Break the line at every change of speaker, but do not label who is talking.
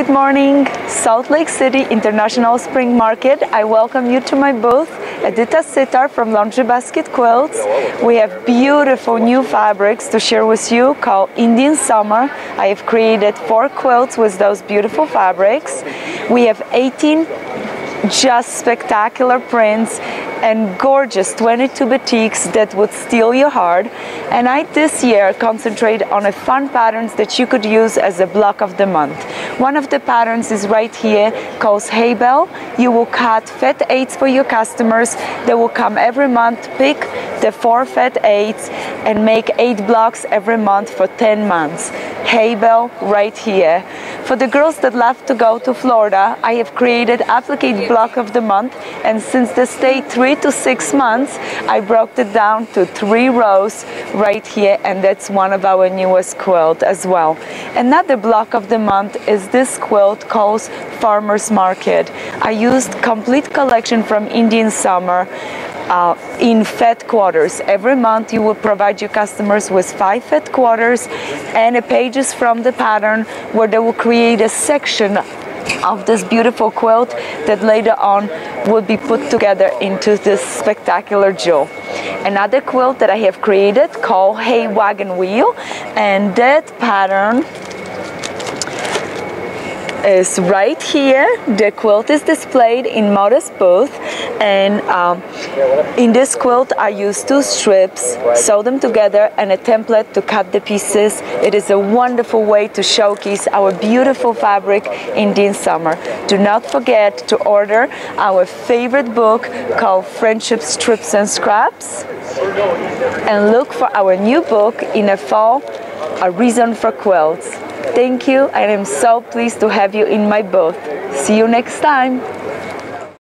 Good morning, Salt Lake City International Spring Market. I welcome you to my booth, Edyta Sitar from Laundry Basket Quilts. We have beautiful new fabrics to share with you called Indian Summer. I have created four quilts with those beautiful fabrics. We have 18 just spectacular prints and gorgeous 22 batiks that would steal your heart. And I this year concentrate on a fun patterns that you could use as a block of the month. One of the patterns is right here called Hay Bale. You will cut fat eights for your customers. They will come every month, pick the four fat eights and make eight blocks every month for 10 months. Bale right here. For the girls that love to go to Florida, I have created applique block of the month and since the stay three to six months, I broke it down to three rows right here and that's one of our newest quilt as well. Another block of the month is this quilt called Farmer's Market. I used complete collection from Indian Summer uh, in fat quarters. Every month you will provide your customers with five fat quarters and a pages from the pattern where they will create a section of this beautiful quilt that later on will be put together into this spectacular jewel. Another quilt that I have created called Hay Wagon Wheel and that pattern is right here. The quilt is displayed in Moda's booth and um, in this quilt I use two strips, sew them together and a template to cut the pieces. It is a wonderful way to showcase our beautiful fabric in Indian summer. Do not forget to order our favorite book called Friendship Strips and Scraps and look for our new book in the fall, A Reason for Quilts. Thank you and I'm so pleased to have you in my booth. See you next time.